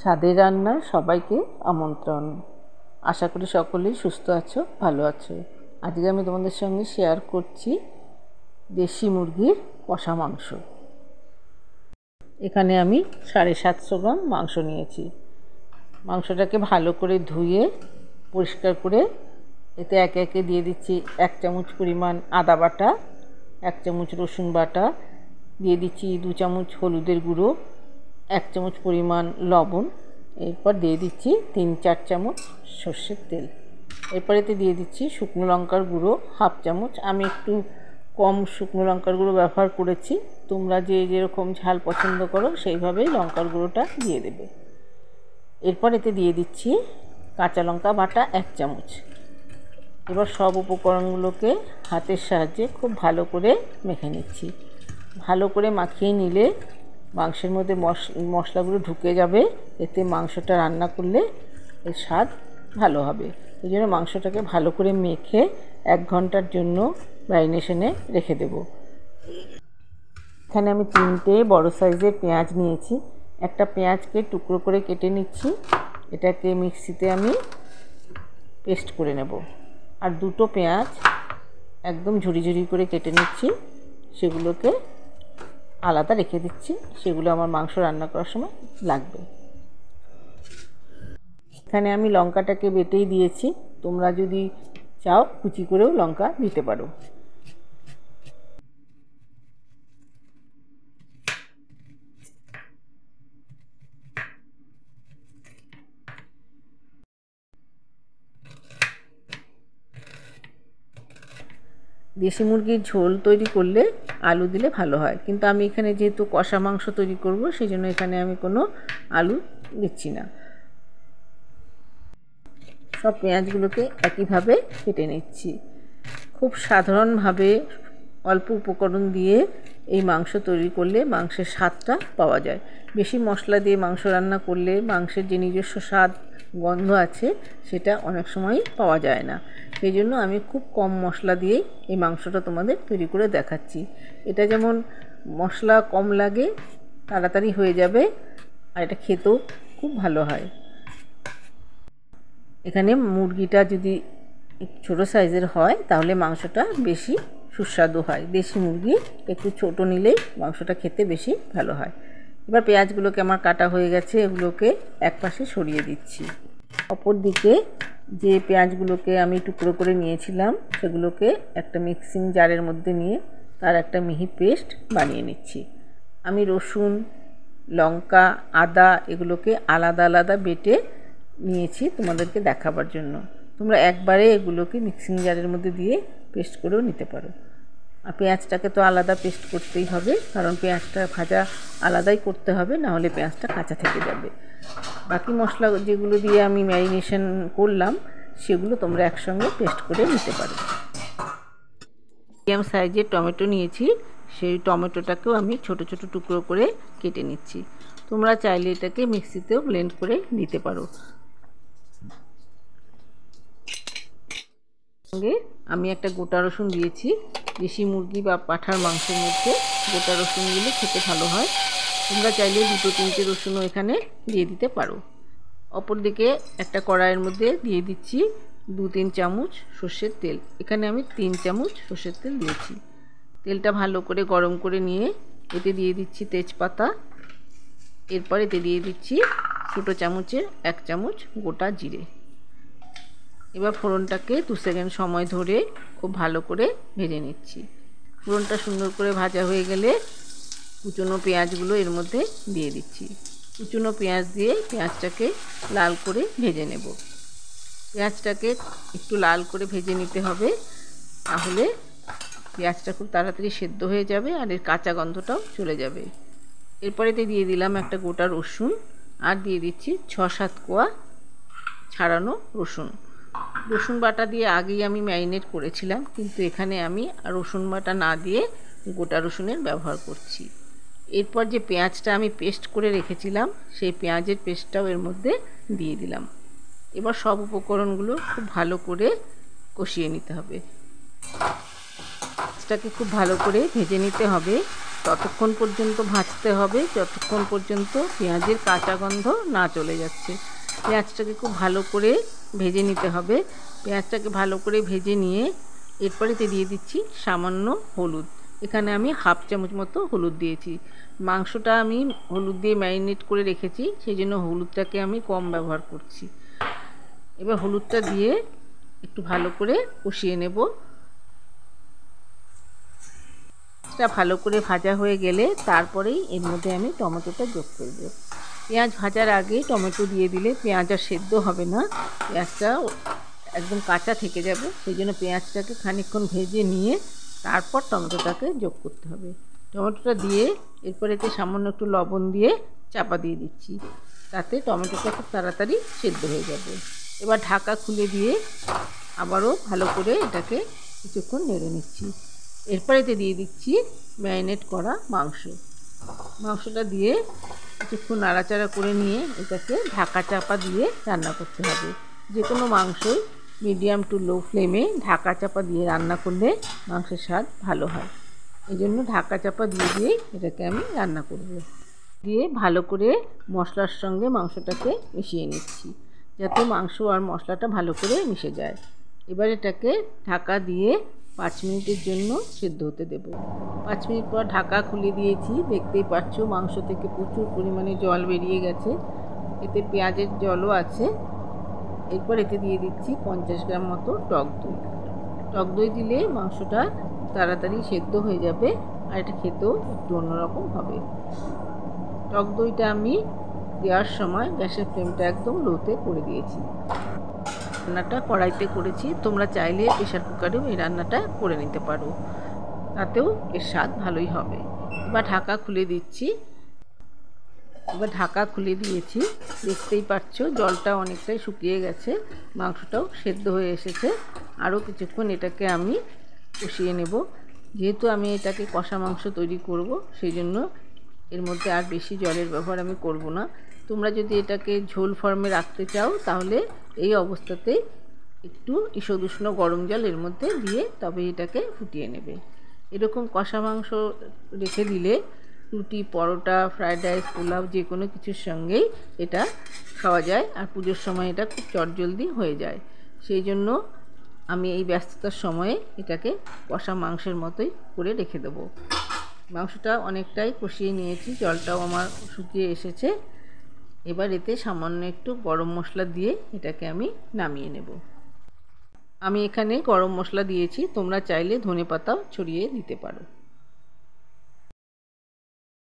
স্বাদের রান্না সবাইকে আমন্ত্রণ। আশা করি সকলেই সুস্থ আছো, ভালো আছো। আজকে আমি তোমাদের সঙ্গে শেয়ার করছি দেশি মুরগির কষা মাংস। এখানে আমি সাড়ে সাতশো গ্রাম মাংস নিয়েছি। মাংসটাকে ভালো করে ধুয়ে, পরিষ্কার করে এতে একে একে দিয়ে দিচ্ছি এক চামচ পরিমাণ আদা বাটা, এক চামচ রসুন বাটা, দিয়ে দিচ্ছি দু চামচ হলুদের গুঁড়ো এক চামচ পরিমাণ লবণ, এরপর দিয়ে দিচ্ছি তিন চার চামচ সর্ষের তেল। এরপর এতে দিয়ে দিচ্ছি শুকনো লঙ্কার গুঁড়ো, হাফ চামচ। আমি একটু কম শুকনো লঙ্কার গুঁড়ো ব্যবহার করেছি। তোমরা যে যেরকম ঝাল পছন্দ করো, সেইভাবেই লঙ্কার গুঁড়োটা দিয়ে দেবে। এরপর এতে দিয়ে দিচ্ছি কাঁচা লঙ্কা বাটা এক চামচ। এবার সব উপকরণগুলোকে হাতের সাহায্যে খুব ভালো করে মেখে নিচ্ছি। ভালো করে মাখিয়ে নিলে মাংসের মধ্যে মশলাগুলো ঢুকে যাবে, এতে মাংসটা রান্না করলে এর স্বাদ ভালো হবে। এই জন্য মাংসটাকে ভালো করে মেখে এক ঘণ্টার জন্য ম্যারিনেশনে রেখে দেব। এখানে আমি তিনটে বড় সাইজের পেঁয়াজ নিয়েছি। একটা পেঁয়াজকে টুকরো করে কেটে নিচ্ছি। এটাকে মিক্সিতে আমি পেস্ট করে নেব। আর দুটো পেঁয়াজ একদম ঝুড়ি ঝুড়ি করে কেটে নিচ্ছি। সেগুলোকে আলাদা রেখে দিচ্ছি। সেগুলো আমার মাংস রান্না করার সময় লাগবে। এখানে আমি লঙ্কাটাকে বেটেই দিয়েছি। তোমরা যদি চাও, কুচি করেও লঙ্কা দিতে পারো। দেশি মুরগির ঝোল তৈরি করলে আলু দিলে ভালো হয়। কিন্তু আমি এখানে যেহেতু কষা মাংস তৈরি করব সেই জন্য এখানে আমি কোনো আলু দিচ্ছি না। সব পেঁয়াজগুলোকে একইভাবে কেটে নিচ্ছি। খুব সাধারণভাবে অল্প উপকরণ দিয়ে এই মাংস তৈরি করলে মাংসের স্বাদটা পাওয়া যায়। বেশি মশলা দিয়ে মাংস রান্না করলে মাংসের যে নিজস্ব স্বাদ, গন্ধ আছে, সেটা অনেক সময়ই পাওয়া যায় না। সেই জন্য আমি খুব কম মশলা দিয়েই এই মাংসটা তোমাদের তৈরি করে দেখাচ্ছি। এটা যেমন মশলা কম লাগে, তাড়াতাড়ি হয়ে যাবে, আর এটা খেতেও খুব ভালো হয়। এখানে মুরগিটা যদি ছোটো সাইজের হয়, তাহলে মাংসটা বেশি সুস্বাদু হয়। দেশি মুরগি একটু ছোট নিলেই মাংসটা খেতে বেশি ভালো হয়। এবার পেঁয়াজগুলোকে আমার কাটা হয়ে গেছে, এগুলোকে এক পাশে সরিয়ে দিচ্ছি। অপর দিকে যে পেঁয়াজগুলোকে আমি টুকরো করে নিয়েছিলাম, সেগুলোকে একটা মিক্সিং জারের মধ্যে নিয়ে তার একটা মিহি পেস্ট বানিয়ে নিচ্ছি। আমি রসুন, লঙ্কা, আদা এগুলোকে আলাদা আলাদা বেটে নিয়েছি তোমাদেরকে দেখাবার জন্য। তোমরা একবারে এগুলোকে মিক্সিং জারের মধ্যে দিয়ে পেস্ট করেও নিতে পারো। আর পেঁয়াজটাকে তো আলাদা পেস্ট করতেই হবে, কারণ পেঁয়াজটা ভাজা আলাদাই করতে হবে, না হলে পেঁয়াজটা কাঁচা থেকে যাবে। বাকি মশলা যেগুলো দিয়ে আমি ম্যারিনেশন করলাম, সেগুলো তোমরা একসঙ্গে পেস্ট করে নিতে পারো। মিডিয়াম সাইজের টমেটো নিয়েছি, সেই টমেটোটাকেও আমি ছোট ছোট টুকরো করে কেটে নিচ্ছি। তোমরা চাইলে এটাকে মিক্সিতেও ব্লেন্ড করে নিতে পারো। সঙ্গে আমি একটা গোটা রসুন দিয়েছি দেশি মুরগি বা পাঠার মাংসের মধ্যে গোটা রসুনগুলো খেতে ভালো হয়। তোমরা চাইলে দুটো তিনটে রসুনও এখানে দিয়ে দিতে পারো। অপর দিকে একটা কড়াইয়ের মধ্যে দিয়ে দিচ্ছি দু তিন চামচ সর্ষের তেল। এখানে আমি তিন চামচ সর্ষের তেল দিয়েছি। তেলটা ভালো করে গরম করে নিয়ে এতে দিয়ে দিচ্ছি তেজপাতা। এরপর এতে দিয়ে দিচ্ছি ছোটো চামচের এক চামচ গোটা জিরে। এবার ফোড়নটাকে দু সেকেন্ড সময় ধরে খুব ভালো করে ভেজে নিচ্ছি। ফোড়নটা সুন্দর করে ভাজা হয়ে গেলে কুচনো পেঁয়াজগুলো এর মধ্যে দিয়ে দিচ্ছি। কুচনো পেঁয়াজ দিয়ে পেঁয়াজটাকে লাল করে ভেজে নেব। পেঁয়াজটাকে একটু লাল করে ভেজে নিতে হবে, তাহলে পেঁয়াজটা খুব তাড়াতাড়ি সেদ্ধ হয়ে যাবে আর এর কাঁচা গন্ধটাও চলে যাবে। এরপরেতে দিয়ে দিলাম একটা গোটা রসুন আর দিয়ে দিচ্ছি ছ সাত কোয়া ছাড়ানো রসুন। রসুন বাটা দিয়ে আগেই আমি ম্যারিনেট করেছিলাম, কিন্তু এখানে আমি রসুন বাটা না দিয়ে গোটা রসুনের ব্যবহার করছি। এরপর যে পেঁয়াজটা আমি পেস্ট করে রেখেছিলাম, সেই পেঁয়াজের পেস্টটাও এর মধ্যে দিয়ে দিলাম। এবার সব উপকরণগুলো খুব ভালো করে কষিয়ে নিতে হবে। মাছটাকে খুব ভালো করে ভেজে নিতে হবে। ততক্ষণ পর্যন্ত ভাজতে হবে, যতক্ষণ পর্যন্ত পেঁয়াজের কাঁচা গন্ধ না চলে যাচ্ছে। পেঁয়াজটাকে খুব ভালো করে ভেজে নিতে হবে। পেঁয়াজটাকে ভালো করে ভেজে নিয়ে এরপরেতে দিয়ে দিচ্ছি সামান্য হলুদ। এখানে আমি হাফ চামচ মতো হলুদ দিয়েছি। মাংসটা আমি হলুদ দিয়ে ম্যারিনেট করে রেখেছি সেই জন্য হলুদটাকে আমি কম ব্যবহার করছি। এবার হলুদটা দিয়ে একটু ভালো করে কষিয়ে নেব। ভালো করে ভাজা হয়ে গেলে তারপরেই এর মধ্যে আমি টমেটোটা যোগ করব পেঁয়াজ ভাজার আগে টমেটো দিয়ে দিলে পেঁয়াজ আর সেদ্ধ হবে না। পেঁয়াজটা একদম কাঁচা থেকে যাবে, সেই জন্য পেঁয়াজটাকে খানিকক্ষণ ভেজে নিয়ে তারপর টমেটোটাকে যোগ করতে হবে। টমেটোটা দিয়ে এরপর এতে সামান্য একটু লবণ দিয়ে চাপা দিয়ে দিচ্ছি, তাতে টমেটোটা খুব তাড়াতাড়ি সেদ্ধ হয়ে যাবে। এবার ঢাকা খুলে দিয়ে আবারও ভালো করে এটাকে কিছুক্ষণ নেড়ে নিচ্ছি। এরপর এতে দিয়ে দিচ্ছি ম্যারিনেট করা মাংস। মাংসটা দিয়ে কিছুক্ষণ নাড়াচাড়া করে নিয়ে এটাকে ঢাকা চাপা দিয়ে রান্না করতে হবে। যে কোনো মাংসই মিডিয়াম টু লো ফ্লেমে ঢাকা চাপা দিয়ে রান্না করলে মাংসের স্বাদ ভালো হয়। এই জন্য ঢাকা চাপা দিয়ে দিয়েই এটাকে আমি রান্না করব। দিয়ে ভালো করে মশলার সঙ্গে মাংসটাকে মিশিয়ে নিচ্ছি, যাতে মাংস আর মশলাটা ভালো করে মিশে যায়। এবার এটাকে ঢাকা দিয়ে পাঁচ মিনিটের জন্য সেদ্ধ হতে দেব। পাঁচ মিনিট পর ঢাকা খুলে দিয়েছি। দেখতেই পাচ্ছ, মাংস থেকে প্রচুর পরিমাণে জল বেরিয়ে গেছে। এতে পেঁয়াজের জলও আছে। এরপর এতে দিয়ে দিচ্ছি পঞ্চাশ গ্রাম মতো টক দই। টক দই দিলে মাংসটা তাড়াতাড়ি সেদ্ধ হয়ে যাবে আর এটা খেতেও একটু অন্যরকম হবে। টক দইটা আমি দেওয়ার সময় গ্যাসের ফ্লেমটা একদম লোতে করে দিয়েছি। রান্নাটা কড়াইতে করেছি। তোমরা চাইলে প্রেশার কুকারেও এই রান্নাটা করে নিতে পারো। তাতেও এর স্বাদ ভালোই হবে। এবার ঢাকা খুলে দিচ্ছি। এবার ঢাকা খুলে দিয়েছি। দেখতেই পাচ্ছ, জলটা অনেকটাই শুকিয়ে গেছে। মাংসটাও সেদ্ধ হয়ে এসেছে। আরও কিছুক্ষণ এটাকে আমি কষিয়ে নেব। যেহেতু আমি এটাকে কষা মাংস তৈরি করব, সেই জন্য এর মধ্যে আর বেশি জলের ব্যবহার আমি করব না। তোমরা যদি এটাকে ঝোল ফর্মে রাখতে চাও, তাহলে এই অবস্থাতে একটু ঈষদুষ্ণ গরম জল এর মধ্যে দিয়ে তবে এটাকে ফুটিয়ে নেবে। এরকম কষা মাংস রেখে দিলে রুটি, পরোটা ফ্রায়েড রাইস, পোলাও যে কোনো কিছুর সঙ্গেই এটা খাওয়া যায় আর পুজোর সময় এটা খুব চটজলদি হয়ে যায়। সেই জন্য আমি এই ব্যস্ততার সময়ে এটাকে কষা মাংসের মতোই করে রেখে দেবো। মাংসটা অনেকটাই কষিয়ে নিয়েছি, জলটাও আমার শুকিয়ে এসেছে। এবার এতে সামান্য একটু গরম মশলা দিয়ে এটাকে আমি নামিয়ে নেব। আমি এখানে গরম মশলা দিয়েছি, তোমরা চাইলে ধনে পাতাও ছড়িয়ে দিতে পারো।